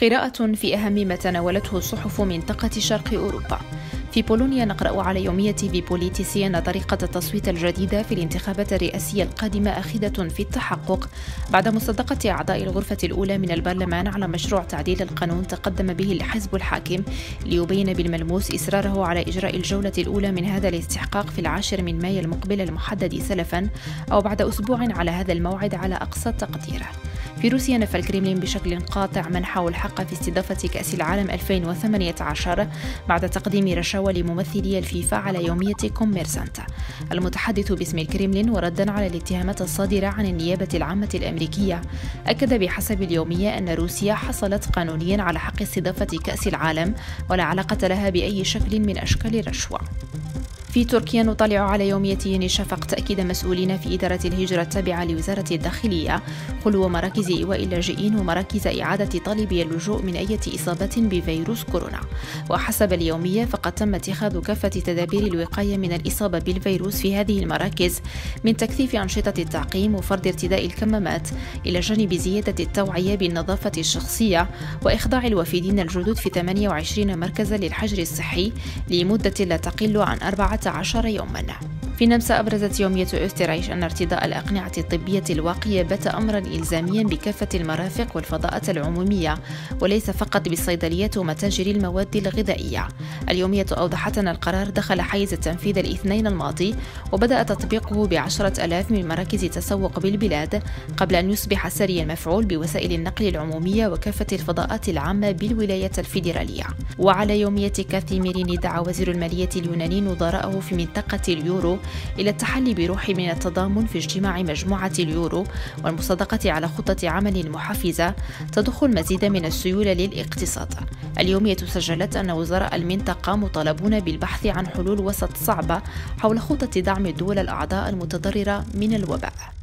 قراءة في أهم ما تناولته صحف منطقة شرق أوروبا. في بولونيا نقرأ على يومية بوليتيسي أن طريقة التصويت الجديدة في الانتخابات الرئاسية القادمة أخذة في التحقق. بعد مصادقة أعضاء الغرفة الأولى من البرلمان على مشروع تعديل القانون تقدم به الحزب الحاكم ليبين بالملموس إصراره على إجراء الجولة الأولى من هذا الاستحقاق في العاشر من مايو المقبل المحدد سلفا أو بعد أسبوع على هذا الموعد على أقصى تقدير في روسيا نفى الكريملين بشكل قاطع منحه الحق في استضافة كأس العالم 2018 بعد تقديم رشاوى لممثلي الفيفا على يومية كوميرسانت المتحدث باسم الكريملين وردا على الاتهامات الصادرة عن النيابة العامة الأمريكية. أكد بحسب اليومية أن روسيا حصلت قانونيا على حق استضافة كأس العالم ولا علاقة لها بأي شكل من أشكال الرشوة. في تركيا نطلع على يومية شفق تأكيد مسؤولين في إدارة الهجرة التابعة لوزارة الداخلية. خلو مراكز إيواء اللاجئين ومراكز إعادة طالبي اللجوء من أي إصابة بفيروس كورونا. وحسب اليومية فقد تم اتخاذ كافة تدابير الوقاية من الإصابة بالفيروس في هذه المراكز من تكثيف أنشطة التعقيم وفرض ارتداء الكمامات إلى جانب زيادة التوعية بالنظافة الشخصية وإخضاع الوافدين الجدد في 28 مركزا للحجر الصحي لمدة لا تقل عن أربعة عشر يوما. في النمسا أبرزت يومية أوسترايش أن ارتداء الأقنعة الطبية الواقية بات أمرا إلزاميا بكافة المرافق والفضاءات العمومية وليس فقط بالصيدليات ومتاجر المواد الغذائية. اليومية أوضحت أن القرار دخل حيز التنفيذ الاثنين الماضي وبدأ تطبيقه بعشرة ألاف من مراكز تسوق بالبلاد قبل أن يصبح سري المفعول بوسائل النقل العمومية وكافة الفضاءات العامة بالولايات الفيدرالية. وعلى يومية كاثي ميريني دعا وزير المالية اليوناني نظراءه في منطقة اليورو إلى التحلي بروح من التضامن في اجتماع مجموعة اليورو والمصادقة على خطة عمل محفزة تضخ المزيد من السيولة للاقتصاد. اليومية سجلت أن وزراء المنطقة مطالبون بالبحث عن حلول وسط صعبة حول خطة دعم الدول الأعضاء المتضررة من الوباء.